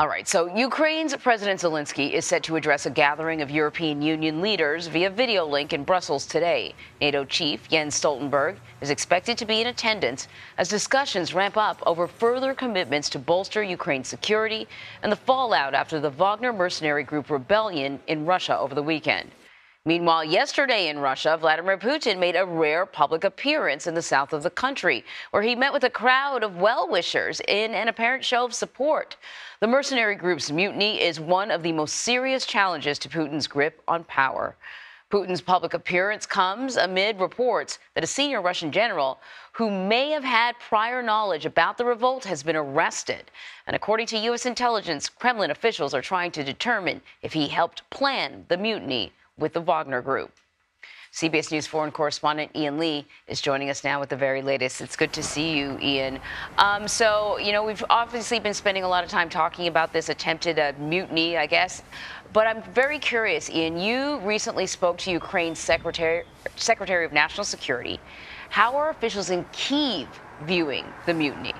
All right, so Ukraine's President Zelensky is set to address a gathering of European Union leaders via video link in Brussels today. NATO chief Jens Stoltenberg is expected to be in attendance as discussions ramp up over further commitments to bolster Ukraine's security and the fallout after the Wagner mercenary group rebellion in Russia over the weekend. Meanwhile, yesterday in Russia, Vladimir Putin made a rare public appearance in the south of the country, where he met with a crowd of well wishers in an apparent show of support. The mercenary group's mutiny is one of the most serious challenges to Putin's grip on power. Putin's public appearance comes amid reports that a senior Russian general who may have had prior knowledge about the revolt has been arrested. And according to U.S. intelligence, Kremlin officials are trying to determine if he helped plan the mutiny with the Wagner Group. CBS News foreign correspondent Ian Lee is joining us now with the very latest. It's good to see you, Ian. Um, so, you know, we've obviously been spending a lot of time talking about this attempted uh, mutiny, I guess. But I'm very curious, Ian. You recently spoke to Ukraine's Secretary, Secretary of National Security. How are officials in Kiev viewing the mutiny?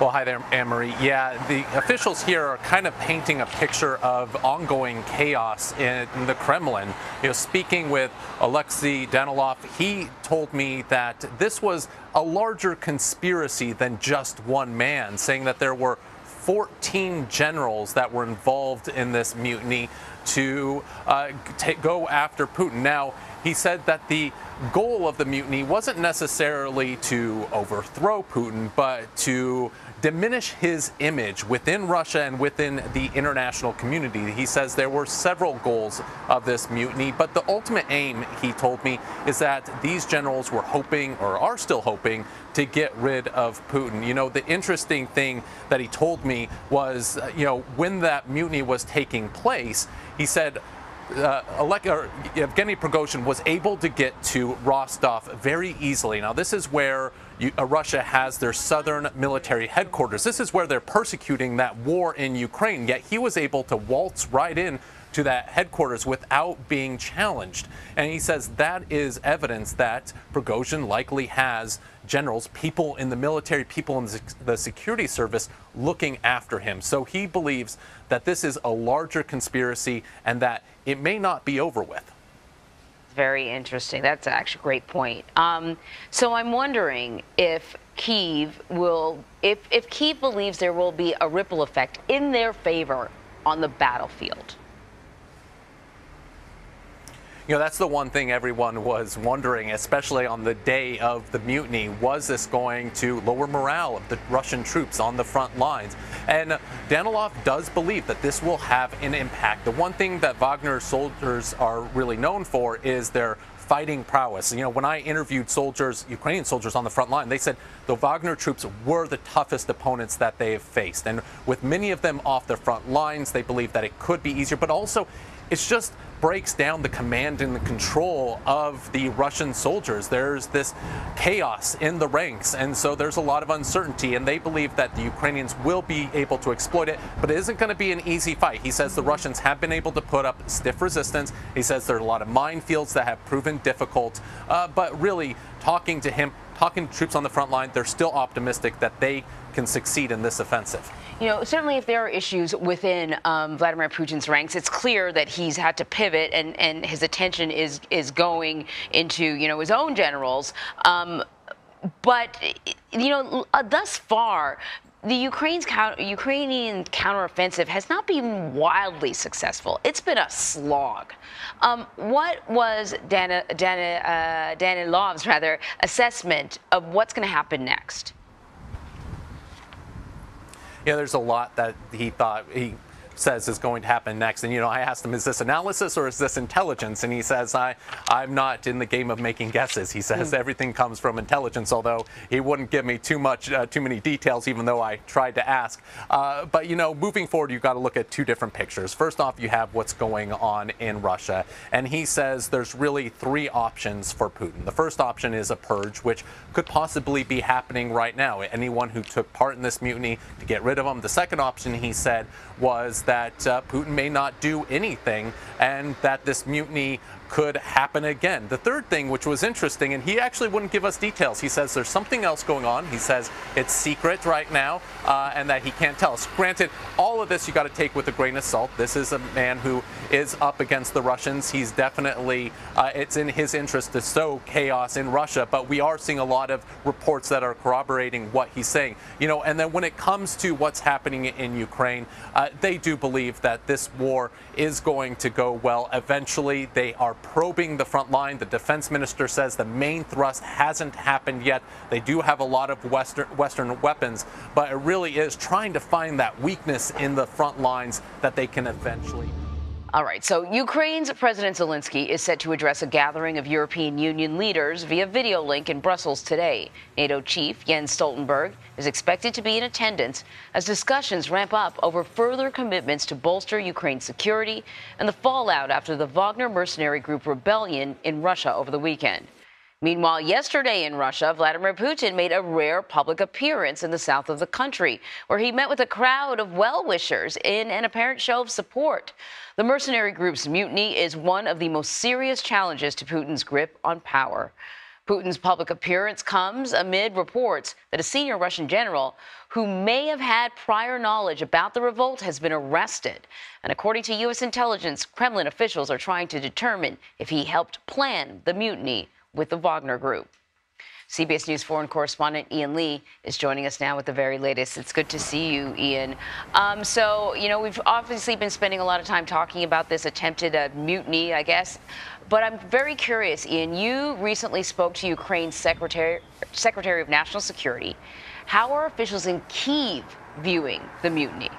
Well, hi there, Anne Marie. Yeah, the officials here are kind of painting a picture of ongoing chaos in the Kremlin. You know, speaking with Alexei Danilov, he told me that this was a larger conspiracy than just one man, saying that there were 14 generals that were involved in this mutiny to uh, go after Putin. Now, he said that the goal of the mutiny wasn't necessarily to overthrow Putin, but to diminish his image within Russia and within the international community. He says there were several goals of this mutiny, but the ultimate aim, he told me, is that these generals were hoping or are still hoping to get rid of Putin. You know, the interesting thing that he told me was, uh, you know, when that mutiny was taking place, he said, uh, Evgeny Prigozhin was able to get to Rostov very easily. Now, this is where you, uh, Russia has their southern military headquarters. This is where they're persecuting that war in Ukraine. Yet he was able to waltz right in to that headquarters without being challenged. And he says that is evidence that Prigozhin likely has generals, people in the military, people in the security service looking after him. So he believes that this is a larger conspiracy and that it may not be over with. Very interesting. That's actually a great point. Um, so I'm wondering if Kiev will, if, if Kiev believes there will be a ripple effect in their favor on the battlefield. You know, that's the one thing everyone was wondering, especially on the day of the mutiny. Was this going to lower morale of the Russian troops on the front lines? And Danilov does believe that this will have an impact. The one thing that Wagner soldiers are really known for is their fighting prowess. You know, when I interviewed soldiers, Ukrainian soldiers on the front line, they said the Wagner troops were the toughest opponents that they have faced. And with many of them off the front lines, they believe that it could be easier, but also it's just breaks down the command and the control of the Russian soldiers. There's this chaos in the ranks, and so there's a lot of uncertainty, and they believe that the Ukrainians will be able to exploit it, but it isn't going to be an easy fight. He says the Russians have been able to put up stiff resistance. He says there are a lot of minefields that have proven difficult, uh, but really talking to him, talking to troops on the front line, they're still optimistic that they can succeed in this offensive. You know, certainly if there are issues within um, Vladimir Putin's ranks, it's clear that he's had to pivot and, and his attention is is going into, you know, his own generals. Um, but, you know, uh, thus far, the Ukraine's counter, Ukrainian counteroffensive has not been wildly successful. It's been a slog. Um, what was Dana, Dana, uh, Danilov's rather assessment of what's going to happen next? Yeah, there's a lot that he thought he says is going to happen next. And, you know, I asked him, is this analysis or is this intelligence? And he says, I, I'm not in the game of making guesses. He says mm. everything comes from intelligence, although he wouldn't give me too much, uh, too many details, even though I tried to ask. Uh, but, you know, moving forward, you've got to look at two different pictures. First off, you have what's going on in Russia. And he says there's really three options for Putin. The first option is a purge, which could possibly be happening right now. Anyone who took part in this mutiny to get rid of him. The second option, he said, was that uh, Putin may not do anything and that this mutiny could happen again. The third thing, which was interesting, and he actually wouldn't give us details. He says there's something else going on. He says it's secret right now uh, and that he can't tell us. Granted, all of this you got to take with a grain of salt. This is a man who is up against the Russians. He's definitely, uh, it's in his interest to sow chaos in Russia, but we are seeing a lot of reports that are corroborating what he's saying. You know, and then when it comes to what's happening in Ukraine, uh, they do believe that this war is going to go well eventually. They are probing the front line. The defense minister says the main thrust hasn't happened yet. They do have a lot of Western, Western weapons, but it really is trying to find that weakness in the front lines that they can eventually. All right, so Ukraine's President Zelensky is set to address a gathering of European Union leaders via video link in Brussels today. NATO chief Jens Stoltenberg is expected to be in attendance as discussions ramp up over further commitments to bolster Ukraine's security and the fallout after the Wagner mercenary group rebellion in Russia over the weekend. Meanwhile, yesterday in Russia, Vladimir Putin made a rare public appearance in the south of the country, where he met with a crowd of well wishers in an apparent show of support. The mercenary group's mutiny is one of the most serious challenges to Putin's grip on power. Putin's public appearance comes amid reports that a senior Russian general who may have had prior knowledge about the revolt has been arrested. And according to U.S. intelligence, Kremlin officials are trying to determine if he helped plan the mutiny with the Wagner Group. CBS News foreign correspondent Ian Lee is joining us now with the very latest. It's good to see you, Ian. Um, so, you know, we've obviously been spending a lot of time talking about this attempted uh, mutiny, I guess. But I'm very curious, Ian. You recently spoke to Ukraine's Secretary, Secretary of National Security. How are officials in Kiev viewing the mutiny?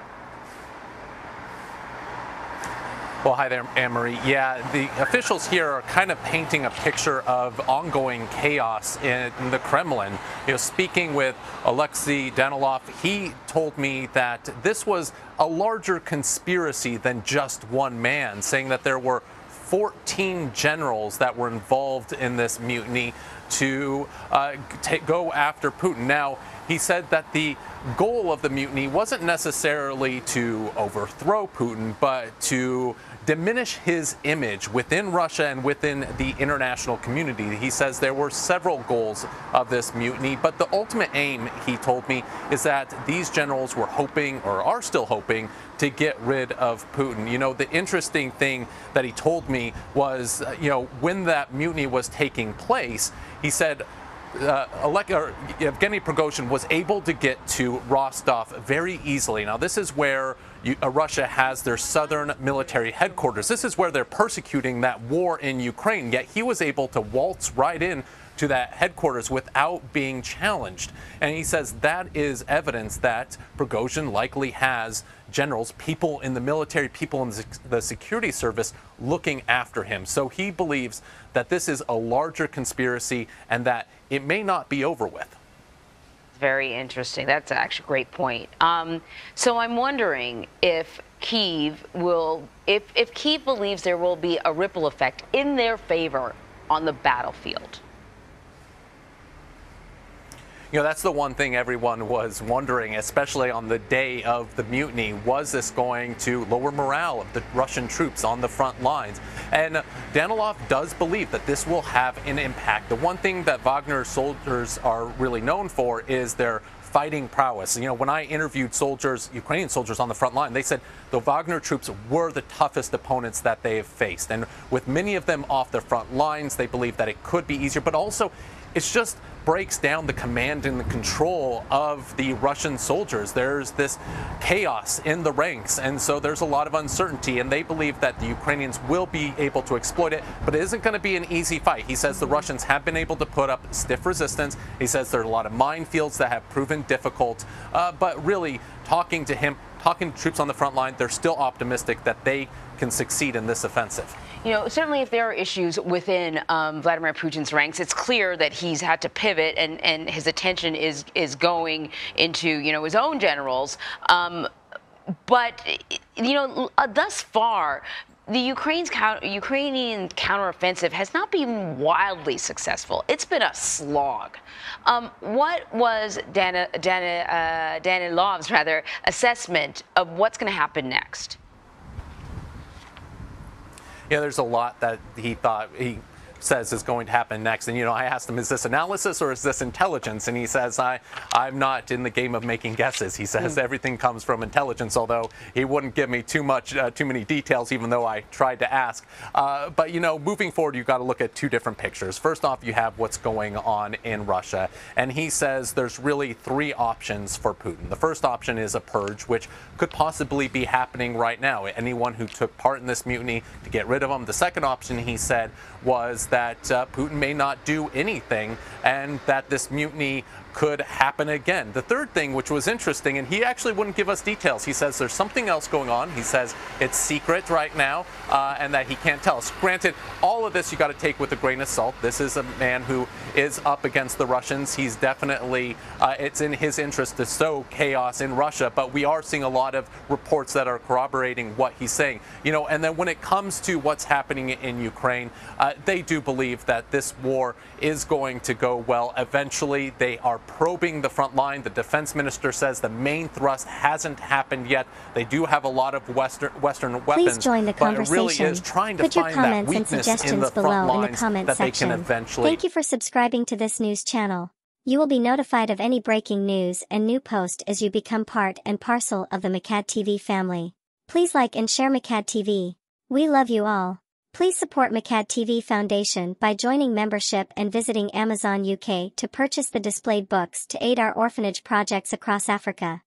Well, hi there, Anne Marie. Yeah, the officials here are kind of painting a picture of ongoing chaos in the Kremlin. You know, speaking with Alexei Danilov, he told me that this was a larger conspiracy than just one man, saying that there were 14 generals that were involved in this mutiny to uh, go after Putin. Now, he said that the goal of the mutiny wasn't necessarily to overthrow Putin, but to diminish his image within Russia and within the international community. He says there were several goals of this mutiny, but the ultimate aim, he told me, is that these generals were hoping or are still hoping to get rid of Putin. You know, the interesting thing that he told me was, uh, you know, when that mutiny was taking place, he said, uh, Evgeny Prigozhin was able to get to Rostov very easily. Now, this is where you, uh, Russia has their southern military headquarters. This is where they're persecuting that war in Ukraine, yet he was able to waltz right in to that headquarters without being challenged. And he says that is evidence that Prigozhin likely has generals, people in the military, people in the security service looking after him. So he believes that this is a larger conspiracy and that it may not be over with. Very interesting. That's actually a great point. Um, so I'm wondering if Kiev will, if, if Kiev believes there will be a ripple effect in their favor on the battlefield. You know, that's the one thing everyone was wondering, especially on the day of the mutiny. Was this going to lower morale of the Russian troops on the front lines? And Danilov does believe that this will have an impact. The one thing that Wagner soldiers are really known for is their fighting prowess. You know, when I interviewed soldiers, Ukrainian soldiers on the front line, they said the Wagner troops were the toughest opponents that they have faced. And with many of them off the front lines, they believe that it could be easier, but also it's just breaks down the command and the control of the Russian soldiers. There's this chaos in the ranks, and so there's a lot of uncertainty, and they believe that the Ukrainians will be able to exploit it, but it isn't going to be an easy fight. He says the Russians have been able to put up stiff resistance. He says there are a lot of minefields that have proven difficult, uh, but really talking to him, talking to troops on the front line, they're still optimistic that they can succeed in this offensive. You know, certainly if there are issues within um, Vladimir Putin's ranks, it's clear that he's had to pivot and, and his attention is is going into, you know, his own generals. Um, but, you know, uh, thus far, the Ukraine's Ukrainian counteroffensive has not been wildly successful. It's been a slog. Um, what was Dana, Dana, uh, Danilov's rather assessment of what's going to happen next? Yeah, there's a lot that he thought he says is going to happen next. And, you know, I asked him, is this analysis or is this intelligence? And he says, I, I'm not in the game of making guesses. He says mm. everything comes from intelligence, although he wouldn't give me too much, uh, too many details, even though I tried to ask. Uh, but, you know, moving forward, you've got to look at two different pictures. First off, you have what's going on in Russia. And he says there's really three options for Putin. The first option is a purge, which could possibly be happening right now. Anyone who took part in this mutiny to get rid of them. The second option, he said, was that uh, Putin may not do anything and that this mutiny could happen again. The third thing, which was interesting, and he actually wouldn't give us details. He says there's something else going on. He says it's secret right now uh, and that he can't tell us. Granted, all of this you got to take with a grain of salt. This is a man who is up against the Russians. He's definitely, uh, it's in his interest to sow chaos in Russia, but we are seeing a lot of reports that are corroborating what he's saying. You know, and then when it comes to what's happening in Ukraine, uh, they do believe that this war is going to go well. Eventually, they are probing the front line. The defense minister says the main thrust hasn't happened yet. They do have a lot of Western Western weapons. Please join the conversation. But it really is trying to Put find your comments that and suggestions below in the comment that section. They can eventually... Thank you for subscribing to this news channel. You will be notified of any breaking news and new post as you become part and parcel of the Mekadd TV family. Please like and share Mekadd TV. We love you all. Please support Mekadd TV Foundation by joining membership and visiting Amazon UK to purchase the displayed books to aid our orphanage projects across Africa.